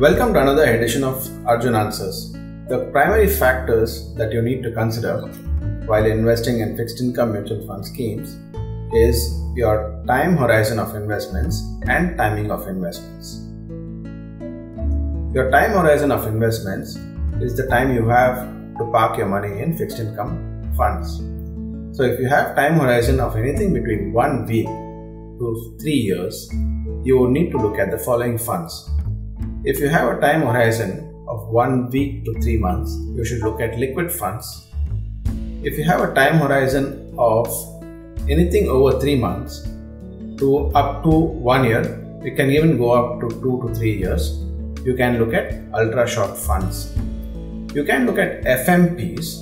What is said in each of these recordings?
Welcome to another edition of Arjun Answers. The primary factors that you need to consider while investing in fixed income mutual fund schemes is your time horizon of investments and timing of investments. Your time horizon of investments is the time you have to park your money in fixed income funds. So if you have time horizon of anything between 1 week to 3 years, you will need to look at the following funds. If you have a time horizon of 1 week to 3 months, you should look at liquid funds. If you have a time horizon of anything over 3 months to up to 1 year, you can even go up to 2 to 3 years, you can look at ultra short funds. You can look at FMPs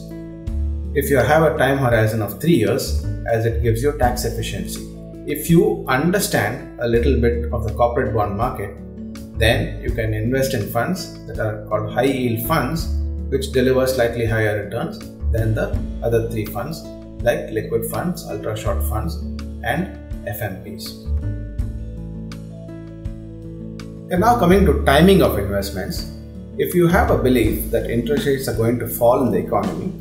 if you have a time horizon of 3 years as it gives you tax efficiency. If you understand a little bit of the corporate bond market, then you can invest in funds that are called high yield funds, which deliver slightly higher returns than the other three funds like liquid funds, ultra short funds, and FMPs. And now coming to timing of investments, if you have a belief that interest rates are going to fall in the economy,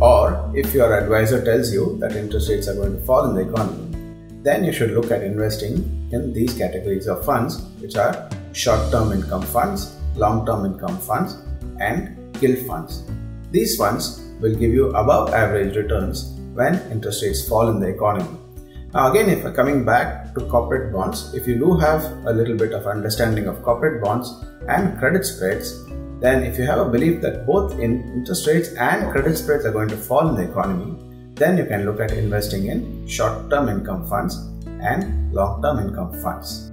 or if your advisor tells you that interest rates are going to fall in the economy, then you should look at investing in these categories of funds, which are short term income funds, long term income funds, and gilt funds. These funds will give you above average returns when interest rates fall in the economy. Now, again, if coming back to corporate bonds, if you do have a little bit of understanding of corporate bonds and credit spreads, then if you have a belief that both in interest rates and credit spreads are going to fall in the economy, then you can look at investing in short term income funds and long term income funds.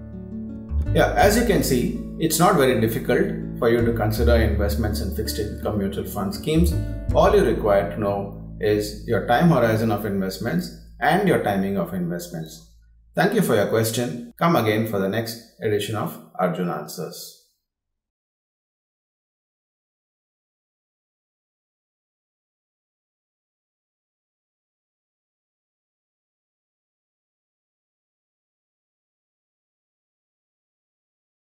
Yeah, as you can see, it's not very difficult for you to consider investments in fixed income mutual fund schemes. All you require to know is your time horizon of investments and your timing of investments. Thank you for your question. Come again for the next edition of Arjun Answers.